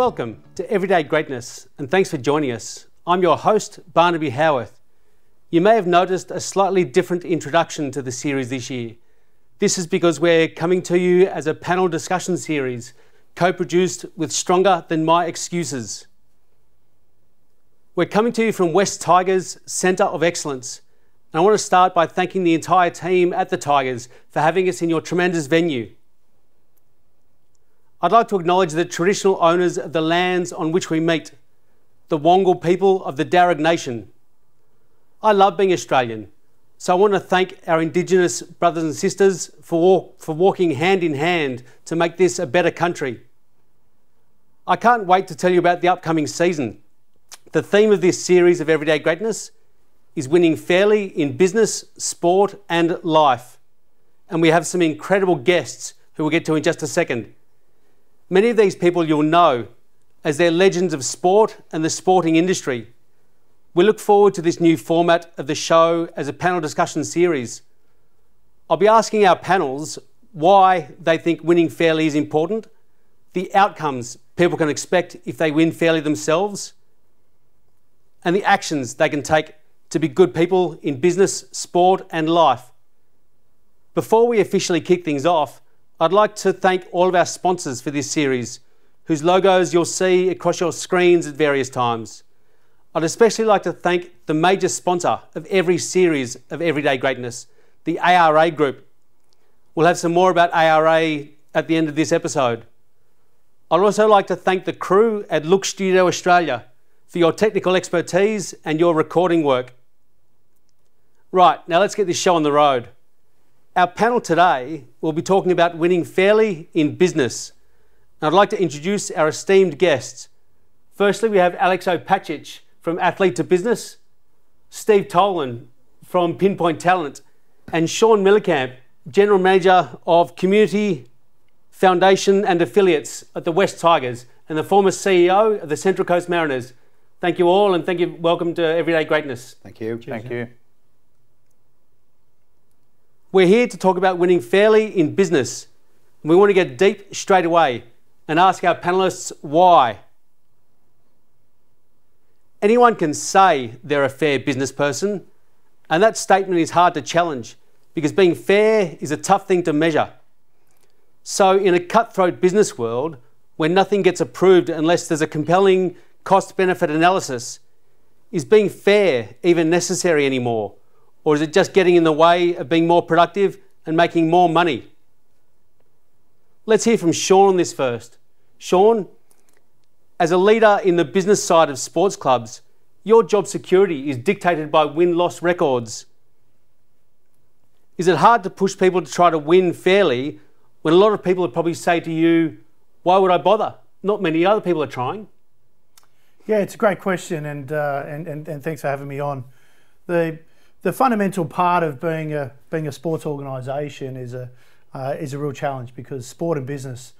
Welcome to Everyday Greatness, and thanks for joining us. I'm your host, Barnaby Howarth. You may have noticed a slightly different introduction to the series this year. This is because we're coming to you as a panel discussion series co produced with Stronger Than My Excuses. We're coming to you from Wests Tigers Centre of Excellence. And I want to start by thanking the entire team at the Tigers for having us in your tremendous venue. I'd like to acknowledge the traditional owners of the lands on which we meet, the Wangal people of the Darug Nation. I love being Australian, so I want to thank our Indigenous brothers and sisters for, for walking hand in hand to make this a better country. I can't wait to tell you about the upcoming season. The theme of this series of Everyday Greatness is winning fairly in business, sport, and life. And we have some incredible guests who we'll get to in just a second. Many of these people you'll know as they're legends of sport and the sporting industry. We look forward to this new format of the show as a panel discussion series. I'll be asking our panels why they think winning fairly is important, the outcomes people can expect if they win fairly themselves, and the actions they can take to be good people in business, sport, and life. Before we officially kick things off, I'd like to thank all of our sponsors for this series, whose logos you'll see across your screens at various times. I'd especially like to thank the major sponsor of every series of Everyday Greatness, the ARA Group. We'll have some more about ARA at the end of this episode. I'd also like to thank the crew at Look Studio Australia for your technical expertise and your recording work. Right, now let's get this show on the road. Our panel today will be talking about winning fairly in business. I'd like to introduce our esteemed guests. Firstly, we have Alex Opacic from Athlete to Business, Steve Tolen from Pinpoint Talent, and Shaun Mielekamp, General Manager of Community Foundation and Affiliates at the Wests Tigers and the former CEO of the Central Coast Mariners. Thank you all and thank you. Welcome to Everyday Greatness. Thank you. Cheers, Thank you. We're here to talk about winning fairly in business. We want to get deep straight away and ask our panelists why. Anyone can say they're a fair business person, and that statement is hard to challenge because being fair is a tough thing to measure. So, in a cutthroat business world where nothing gets approved unless there's a compelling cost benefit analysis, is being fair even necessary anymore? Or is it just getting in the way of being more productive and making more money? Let's hear from Shaun on this first. Shaun, as a leader in the business side of sports clubs, your job security is dictated by win loss records. Is it hard to push people to try to win fairly when a lot of people would probably say to you, Why would I bother? Not many other people are trying. Yeah, it's a great question, and, uh, and, and, and thanks for having me on. The, the fundamental part of being a being a sports organisation is a uh, is a real challenge because sport and business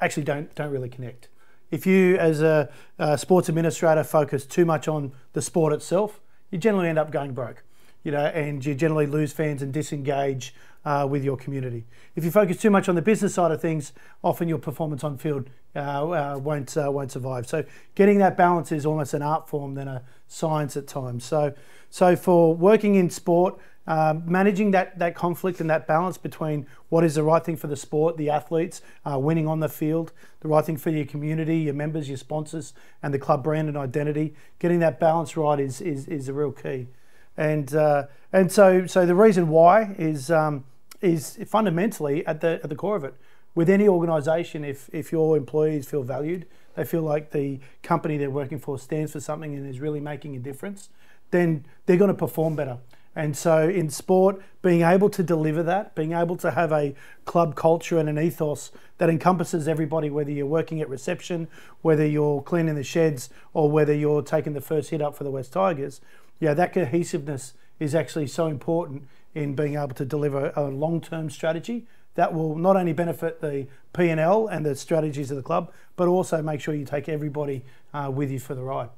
actually don't don't really connect. If you, as a, a, sports administrator, focus too much on the sport itself, you generally end up going broke, you know, and you generally lose fans and disengage uh, with your community. If you focus too much on the business side of things, often your performance on field uh, uh, won't uh, won't survive. So getting that balance is almost an art form than a science at times. So so for working in sport, um, managing that, that conflict and that balance between what is the right thing for the sport, the athletes, uh, winning on the field, the right thing for your community, your members, your sponsors, and the club brand and identity. Getting that balance right is is, is a real key, and uh, and so so the reason why is um, is fundamentally at the at the core of it. With any organisation, if if your employees feel valued, they feel like the company they're working for stands for something and is really making a difference then they're going to perform better. And so in sport, being able to deliver that, being able to have a club culture and an ethos that encompasses everybody, whether you're working at reception, whether you're cleaning the sheds, or whether you're taking the first hit up for the Wests Tigers, yeah, that cohesiveness is actually so important in being able to deliver a long-term strategy that will not only benefit the P&L and the strategies of the club, but also make sure you take everybody uh, with you for the ride.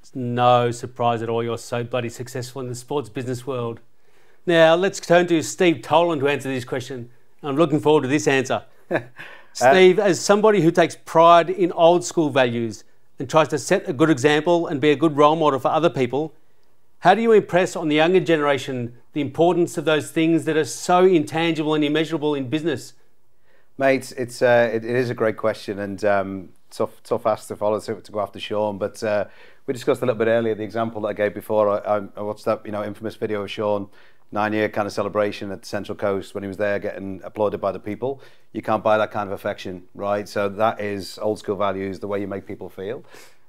It's no surprise at all you're so bloody successful in the sports business world. Now, let's turn to Steve Toland to answer this question. I'm looking forward to this answer. Steve, as somebody who takes pride in old school values and tries to set a good example and be a good role model for other people, how do you impress on the younger generation the importance of those things that are so intangible and immeasurable in business? Mate, it's uh, it, it is a great question and um, tough tough ask to follow to, to go after Shaun. But uh, we discussed a little bit earlier the example that I gave before. I, I watched that you know infamous video of Shaun nine year kind of celebration at the Central Coast when he was there getting applauded by the people. You can't buy that kind of affection, right? So that is old school values, the way you make people feel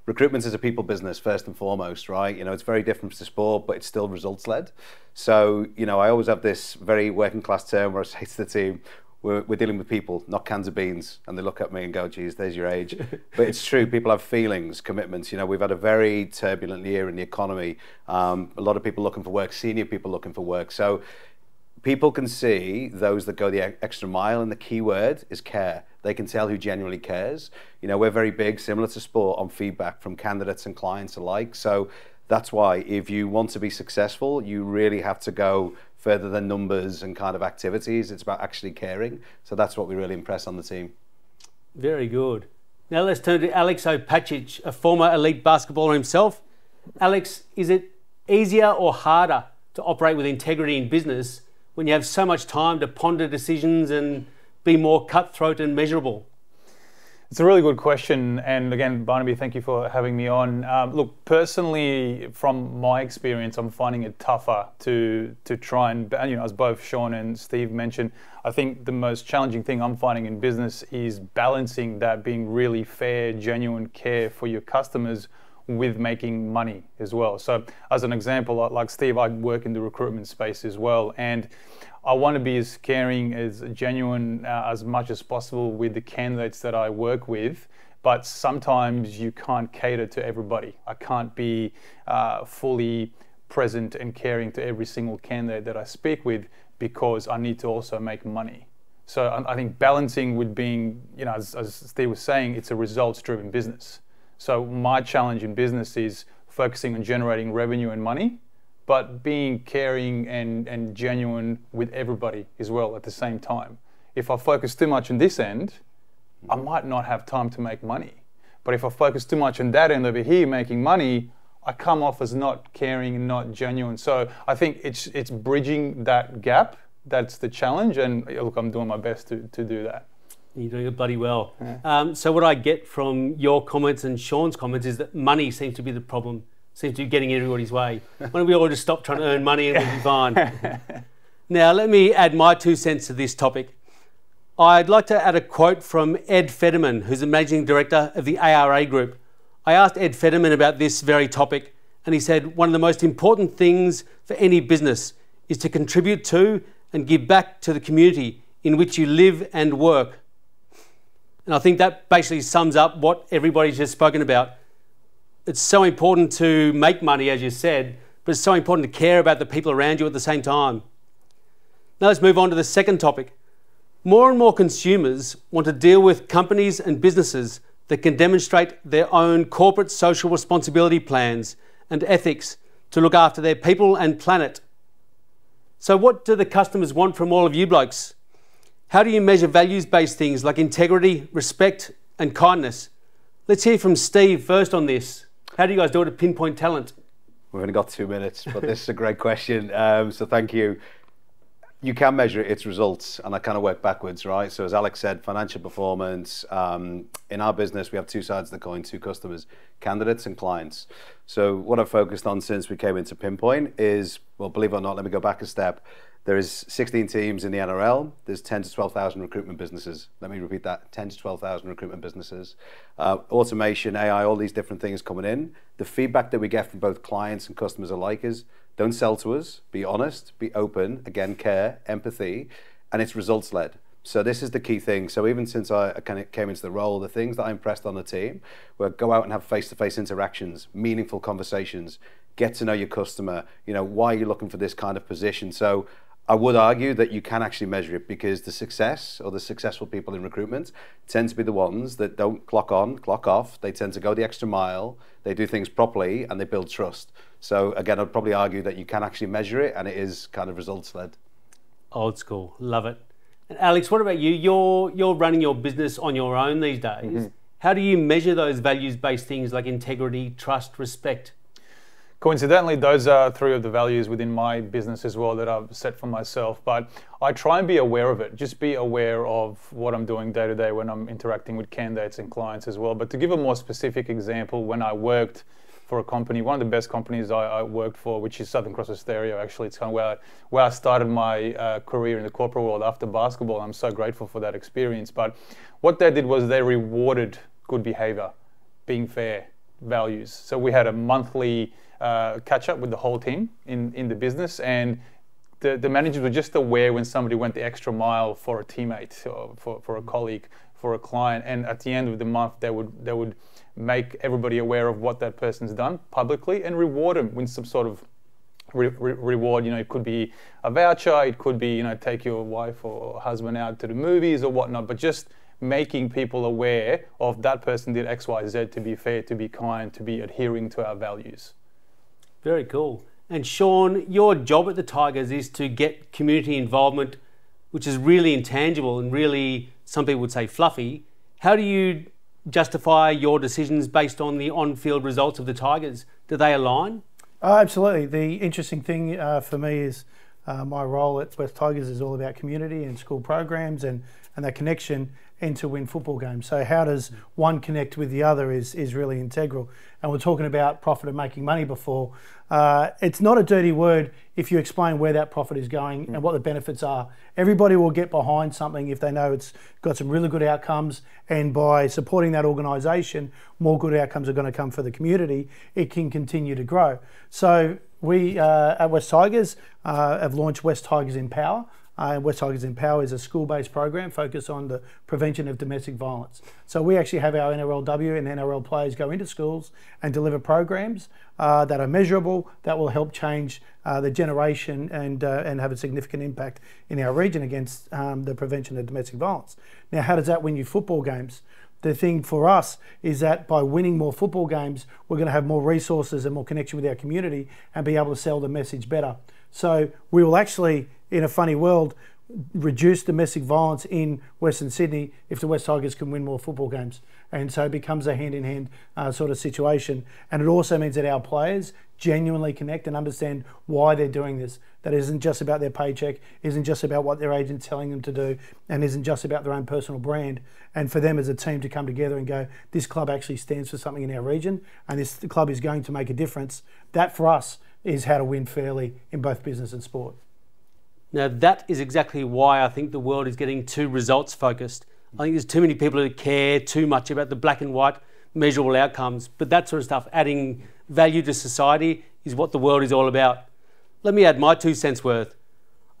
recruitment is a people business first and foremost, right? You know, it's very different to sport, but it's still results led. So, you know, I always have this very working class term where I say to the team, we're, we're dealing with people, not cans of beans. And they look at me and go, geez, there's your age. but it's true, people have feelings, commitments. You know, we've had a very turbulent year in the economy. Um, a lot of people looking for work, senior people looking for work. So people can see those that go the extra mile, and the key word is care. They can tell who genuinely cares. You know, we're very big, similar to sport, on feedback from candidates and clients alike. So that's why if you want to be successful, you really have to go further than numbers and kind of activities. It's about actually caring. So that's what we really impress on the team. Very good. Now let's turn to Alex Opacic, a former elite basketballer himself. Alex, is it easier or harder to operate with integrity in business when you have so much time to ponder decisions and be more cutthroat and measurable? It's a really good question. And again, Barnaby, thank you for having me on. Um, look, personally, from my experience, I'm finding it tougher to, to try and, you know, as both Shaun and Steve mentioned, I think the most challenging thing I'm finding in business is balancing that being really fair, genuine care for your customers with making money as well. So, as an example, like Steve, I work in the recruitment space as well, and I want to be as caring, as genuine uh, as much as possible with the candidates that I work with. But sometimes you can't cater to everybody. I can't be uh, fully present and caring to every single candidate that I speak with because I need to also make money. So I think balancing with being, you know, as, as Steve was saying, it's a results-driven business. So my challenge in business is focusing on generating revenue and money, but being caring and, and genuine with everybody as well at the same time. If I focus too much on this end, I might not have time to make money. But if I focus too much on that end over here making money, I come off as not caring and not genuine. So I think it's it's bridging that gap. That's the challenge, and look, I'm doing my best to, to do that. You're doing it bloody well. Yeah. Um, so what I get from your comments and Shaun's comments is that money seems to be the problem. Seems to be getting everybody's way. Why don't we all just stop trying to earn money and we'll be fine? now let me add my two cents to this topic. I'd like to add a quote from Ed Federman, who's the managing director of the ARA Group. I asked Ed Federman about this very topic, and he said one of the most important things for any business is to contribute to and give back to the community in which you live and work. And I think that basically sums up what everybody's just spoken about. It's so important to make money, as you said, but it's so important to care about the people around you at the same time. Now let's move on to the second topic. More and more consumers want to deal with companies and businesses that can demonstrate their own corporate social responsibility plans and ethics to look after their people and planet. So, what do the customers want from all of you blokes? How do you measure values based things like integrity, respect, and kindness? Let's hear from Steve first on this. How do you guys do it to pinpoint talent? We've only got two minutes, but this is a great question. Um, so thank you. You can measure its results, and I kind of work backwards, right? So as Alex said, financial performance. Um, in our business, we have two sides of the coin: two customers, candidates and clients. So what I've focused on since we came into Pinpoint is, well, believe it or not, let me go back a step. There is 16 teams in the NRL. There's 10 to 12,000 recruitment businesses. Let me repeat that: 10 to 12,000 recruitment businesses. Uh, automation, AI, all these different things coming in. The feedback that we get from both clients and customers alike is: don't sell to us. Be honest. Be open. Again, care, empathy, and it's results led. So this is the key thing. So even since I kind of came into the role, the things that I impressed on the team were go out and have face-to-face interactions, meaningful conversations, get to know your customer. You know, why are you looking for this kind of position? So I would argue that you can actually measure it because the success or the successful people in recruitment tend to be the ones that don't clock on, clock off. They tend to go the extra mile, they do things properly, and they build trust. So, again, I'd probably argue that you can actually measure it and it is kind of results led. Old school, love it. And Alex, what about you? You're you're running your business on your own these days. Mm-hmm. How do you measure those values-based things like integrity, trust, respect? Coincidentally, those are three of the values within my business as well that I've set for myself. But I try and be aware of it. Just be aware of what I'm doing day to day when I'm interacting with candidates and clients as well. But to give a more specific example, when I worked for a company, one of the best companies I, I worked for, which is Southern Cross Austereo. Actually, it's kind of where I, where I started my uh, career in the corporate world after basketball. I'm so grateful for that experience. But what they did was they rewarded good behavior, being fair, values. So we had a monthly uh, catch up with the whole team in, in the business and the, the managers were just aware when somebody went the extra mile for a teammate or for, for a colleague for a client and at the end of the month they would they would make everybody aware of what that person's done publicly and reward them with some sort of re- re- reward you know it could be a voucher it could be you know take your wife or husband out to the movies or whatnot but just making people aware of that person did xyz to be fair to be kind to be adhering to our values very cool. And Shaun, your job at the Tigers is to get community involvement, which is really intangible and really, some people would say, fluffy. How do you justify your decisions based on the on field results of the Tigers? Do they align? Uh, absolutely. The interesting thing uh, for me is uh, my role at Wests Tigers is all about community and school programs and, and that connection and to win football games. So how does one connect with the other is, is really integral. And we're talking about profit and making money before. Uh, it's not a dirty word if you explain where that profit is going and what the benefits are. Everybody will get behind something if they know it's got some really good outcomes, and by supporting that organisation, more good outcomes are going to come for the community. It can continue to grow. So we uh, at Wests Tigers uh, have launched Wests Tigers Empower. Uh, Wests Tigers Empower is a school-based program focused on the prevention of domestic violence. So we actually have our NRLW and NRL players go into schools and deliver programs uh, that are measurable that will help change uh, the generation and uh, and have a significant impact in our region against um, the prevention of domestic violence. Now, how does that win you football games? The thing for us is that by winning more football games, we're going to have more resources and more connection with our community and be able to sell the message better. So we will actually, in a funny world, reduce domestic violence in Western Sydney if the Wests Tigers can win more football games. And so it becomes a hand in hand sort of situation. And it also means that our players genuinely connect and understand why they're doing this. That isn't just about their paycheck, isn't just about what their agent's telling them to do, and isn't just about their own personal brand. And for them as a team to come together and go, this club actually stands for something in our region, and this club is going to make a difference. That for us is how to win fairly in both business and sport. Now, that is exactly why I think the world is getting too results focused. I think there's too many people who care too much about the black and white measurable outcomes, but that sort of stuff, adding value to society, is what the world is all about. Let me add my two cents worth.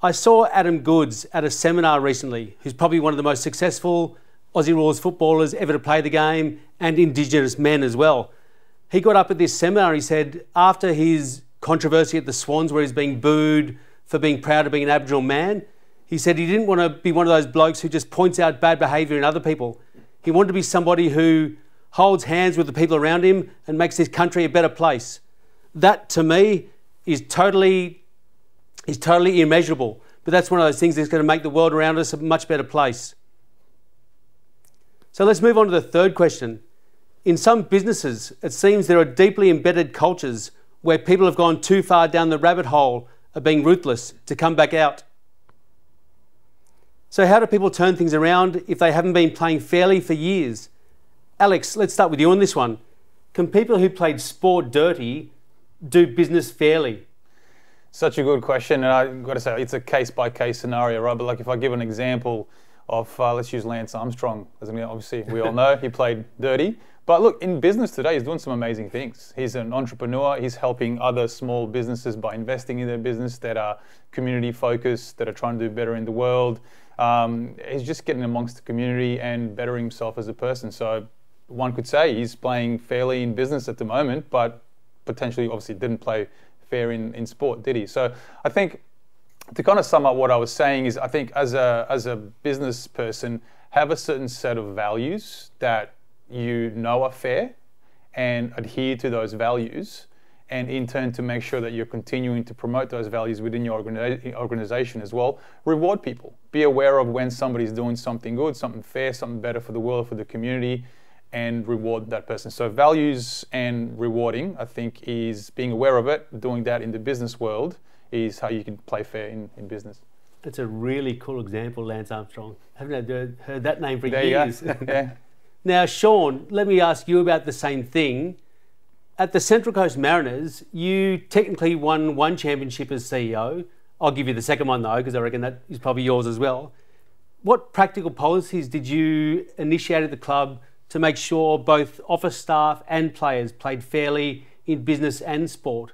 I saw Adam Goodes at a seminar recently, who's probably one of the most successful Aussie Rules footballers ever to play the game and Indigenous men as well. He got up at this seminar, he said, after his controversy at the Swans where he's being booed for being proud of being an Aboriginal man. He said he didn't want to be one of those blokes who just points out bad behaviour in other people. He wanted to be somebody who holds hands with the people around him and makes this country a better place. That to me is totally is totally immeasurable. But that's one of those things that's going to make the world around us a much better place. So let's move on to the third question. In some businesses, it seems there are deeply embedded cultures where people have gone too far down the rabbit hole of being ruthless to come back out. So, how do people turn things around if they haven't been playing fairly for years? Alex, let's start with you on this one. Can people who played sport dirty do business fairly? Such a good question, and I've got to say it's a case by case scenario, right? But like if I give an example of, uh, let's use Lance Armstrong, as obviously we all know he played dirty. But look, in business today, he's doing some amazing things. He's an entrepreneur. He's helping other small businesses by investing in their business that are community focused, that are trying to do better in the world. Um, he's just getting amongst the community and bettering himself as a person. So one could say he's playing fairly in business at the moment, but potentially, obviously, didn't play fair in, in sport, did he? So I think to kind of sum up what I was saying is I think as a as a business person, have a certain set of values that you know are fair and adhere to those values and in turn to make sure that you're continuing to promote those values within your organi- organization as well. Reward people. Be aware of when somebody's doing something good, something fair, something better for the world, for the community, and reward that person. So values and rewarding, I think, is being aware of it, doing that in the business world is how you can play fair in, in business. That's a really cool example, Lance Armstrong. I haven't heard that name for there years. yeah. Now, Shaun, let me ask you about the same thing. At the Central Coast Mariners, you technically won one championship as CEO. I'll give you the second one though, because I reckon that is probably yours as well. What practical policies did you initiate at the club to make sure both office staff and players played fairly in business and sport?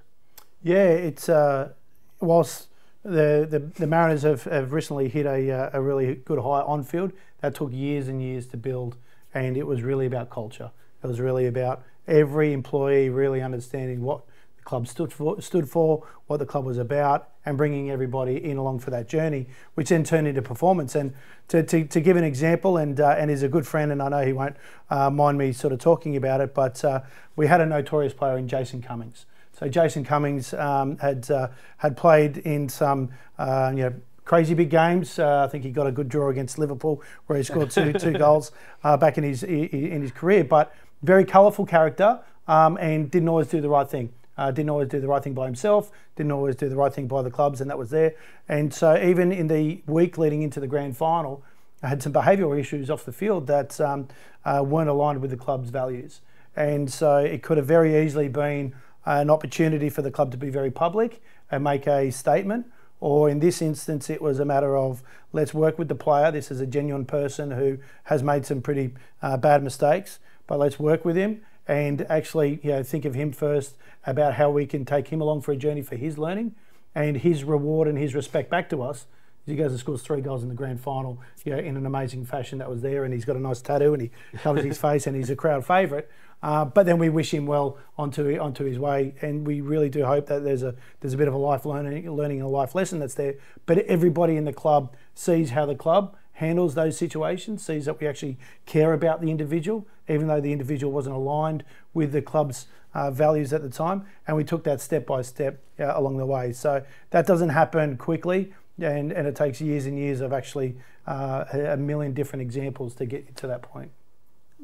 Yeah, it's uh, whilst the, the, the Mariners have, have recently hit a, uh, a really good high on field, that took years and years to build, and it was really about culture. It was really about every employee really understanding what the club stood for, stood for, what the club was about, and bringing everybody in along for that journey, which then turned into performance. And to, to, to give an example, and uh, and he's a good friend, and I know he won't uh, mind me sort of talking about it, but uh, we had a notorious player in Jason Cummings. So Jason Cummings um, had uh, had played in some uh, you know crazy big games. Uh, I think he got a good draw against Liverpool where he scored two two goals uh, back in his in his career. But very colourful character um, and didn't always do the right thing. Uh, didn't always do the right thing by himself. Didn't always do the right thing by the clubs, and that was there. And so even in the week leading into the grand final, I had some behavioural issues off the field that um, uh, weren't aligned with the club's values. And so it could have very easily been an opportunity for the club to be very public and make a statement. Or in this instance, it was a matter of let's work with the player. This is a genuine person who has made some pretty uh, bad mistakes, but let's work with him and actually you know, think of him first about how we can take him along for a journey for his learning and his reward and his respect back to us. He goes and scores three goals in the grand final, you know, in an amazing fashion that was there, and he's got a nice tattoo and he covers his face and he's a crowd favourite. Uh, but then we wish him well onto onto his way, and we really do hope that there's a there's a bit of a life learning learning a life lesson that's there. But everybody in the club sees how the club handles those situations, sees that we actually care about the individual, even though the individual wasn't aligned with the club's uh, values at the time, and we took that step by step uh, along the way. So that doesn't happen quickly, and, and it takes years and years of actually uh, a million different examples to get to that point.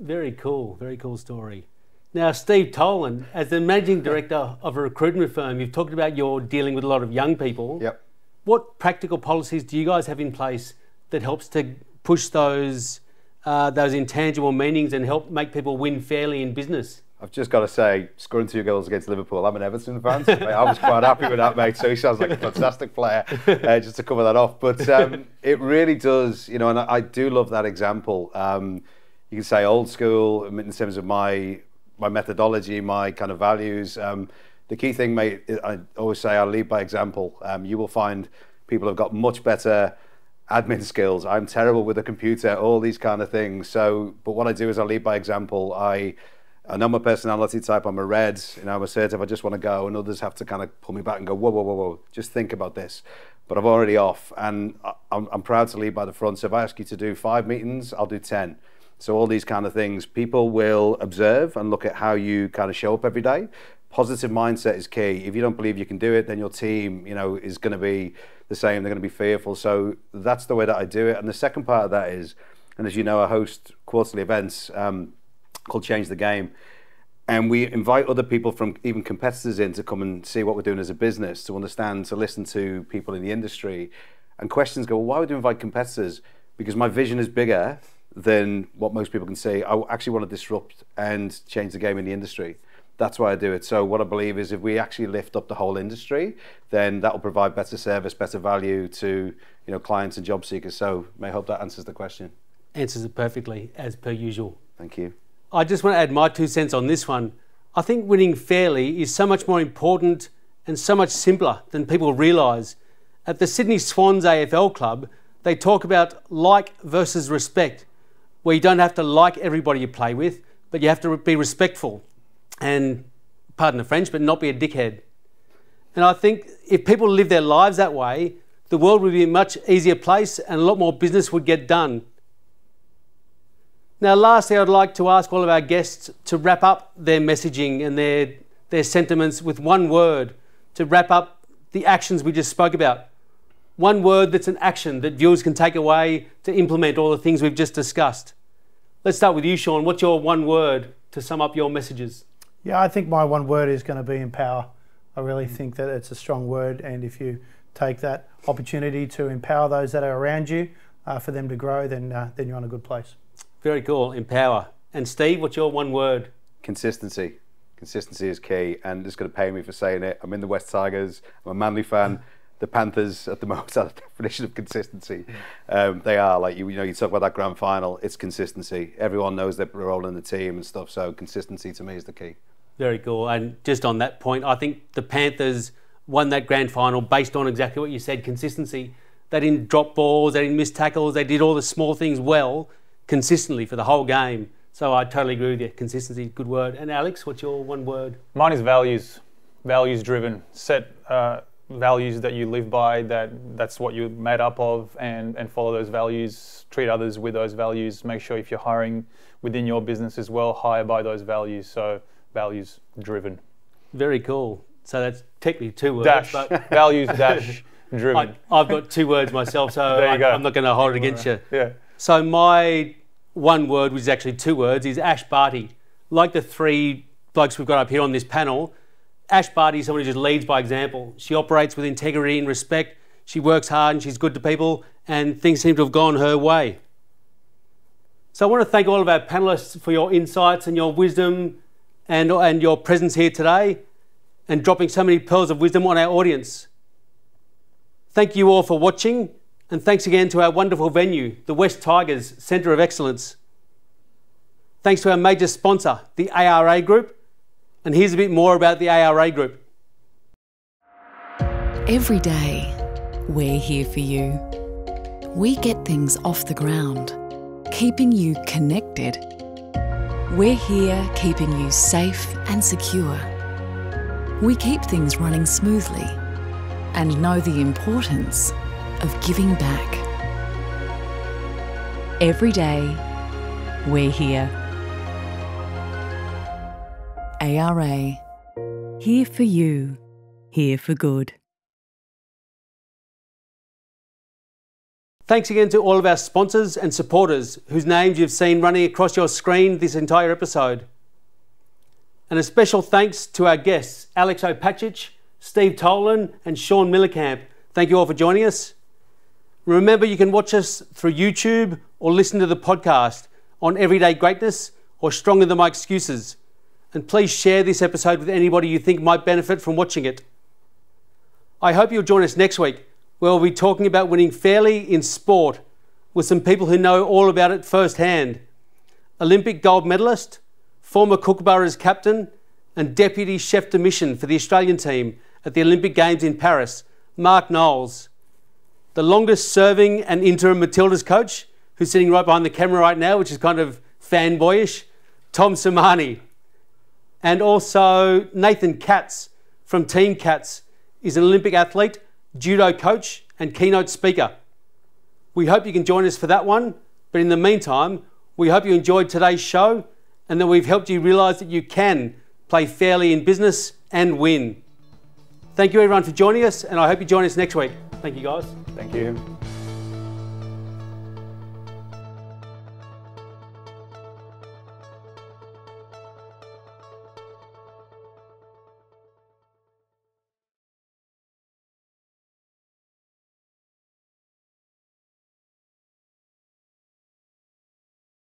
Very cool, very cool story. Now, Steve Toland, as the managing director of a recruitment firm, you've talked about you're dealing with a lot of young people. Yep. What practical policies do you guys have in place that helps to push those uh, those intangible meanings and help make people win fairly in business? I've just got to say, scoring two goals against Liverpool. I'm an Everton fan. So I was quite happy with that, mate. So he sounds like a fantastic player. Uh, just to cover that off, but um, it really does, you know, and I, I do love that example. Um, you can say old school in terms of my my methodology, my kind of values. Um, the key thing, mate, I always say I lead by example. Um, you will find people have got much better admin skills. I'm terrible with a computer, all these kind of things. So, but what I do is I lead by example. I I know my personality type. I'm a red. You know, I'm assertive. I just want to go, and others have to kind of pull me back and go, whoa, whoa, whoa, whoa. Just think about this. But I'm already off, and I'm, I'm proud to lead by the front. So if I ask you to do five meetings, I'll do ten. So all these kind of things, people will observe and look at how you kind of show up every day. Positive mindset is key. If you don't believe you can do it, then your team, you know, is going to be the same. They're going to be fearful. So that's the way that I do it. And the second part of that is, and as you know, I host quarterly events um, called Change the Game. And we invite other people from even competitors in to come and see what we're doing as a business, to understand, to listen to people in the industry. And questions go, well, why would you invite competitors? Because my vision is bigger than what most people can say. I actually want to disrupt and change the game in the industry. That's why I do it. So what I believe is if we actually lift up the whole industry, then that will provide better service, better value to you know clients and job seekers. So may hope that answers the question. Answers it perfectly, as per usual. Thank you. I just want to add my two cents on this one. I think winning fairly is so much more important and so much simpler than people realise. At the Sydney Swans AFL Club, they talk about like versus respect where you don't have to like everybody you play with, but you have to be respectful and, pardon the French, but not be a dickhead. And I think if people live their lives that way, the world would be a much easier place and a lot more business would get done. Now, lastly, I'd like to ask all of our guests to wrap up their messaging and their their sentiments with one word to wrap up the actions we just spoke about. One word that's an action that viewers can take away to implement all the things we've just discussed. Let's start with you, Shaun. What's your one word to sum up your messages? Yeah, I think my one word is going to be empower. I really think that it's a strong word, and if you take that opportunity to empower those that are around you uh, for them to grow, then uh, then you're on a good place. Very cool. Empower. And Steve, what's your one word? Consistency. Consistency is key, and it's going to pay me for saying it. I'm in the Wests Tigers. I'm a Manly fan. The Panthers, at the moment, are the definition of consistency. Um, they are like you, you know. You talk about that grand final. It's consistency. Everyone knows their role in the team and stuff. So consistency to me is the key. Very cool. And just on that point, I think the Panthers won that grand final based on exactly what you said consistency. They didn't drop balls, they didn't miss tackles, they did all the small things well consistently for the whole game. So I totally agree with you. Consistency, good word. And Alex, what's your one word? Mine is values, values driven. Set uh, values that you live by. That that's what you're made up of, and and follow those values. Treat others with those values. Make sure if you're hiring within your business as well, hire by those values. So values driven. Very cool. So that's technically two words. Dash But values dash driven. I, I've got two words myself, so There you I, go. I'm not going to hold it against you. yeah. So my one word, which is actually two words, is Ash Barty. Like the three blokes we've got up here on this panel, Ash Barty is someone who just leads by example. She operates with integrity and respect. She works hard and she's good to people, and things seem to have gone her way. So I want to thank all of our panelists for your insights and your wisdom and, and your presence here today and dropping so many pearls of wisdom on our audience. Thank you all for watching, and thanks again to our wonderful venue, the Wests Tigers Centre of Excellence. Thanks to our major sponsor, the ARA Group, and here's a bit more about the ARA Group. Every day, we're here for you. We get things off the ground, keeping you connected. We're here keeping you safe and secure. We keep things running smoothly and know the importance of giving back. Every day, we're here. ARA. Here for you. Here for good. Thanks again to all of our sponsors and supporters whose names you've seen running across your screen this entire episode. And a special thanks to our guests, Alex Opacic, Steve Tolen, and Shaun Mielekamp. Thank you all for joining us. Remember, you can watch us through YouTube or listen to the podcast on Everyday Greatness or Stronger Than My Excuses. And please share this episode with anybody you think might benefit from watching it. I hope you'll join us next week where we'll be talking about winning fairly in sport with some people who know all about it firsthand. Olympic gold medalist, former Kookaburras captain, and deputy chef de mission for the Australian team at the Olympic Games in Paris, Mark Knowles. The longest serving and interim Matildas coach, who's sitting right behind the camera right now, which is kind of fanboyish, Tom Sermanni. And also Nathan Katz from Team Katz is an Olympic athlete, judo coach, and keynote speaker. We hope you can join us for that one, but in the meantime, we hope you enjoyed today's show and that we've helped you realize that you can play fairly in business and win. Thank you everyone for joining us, and I hope you join us next week. Thank you guys. Thank you.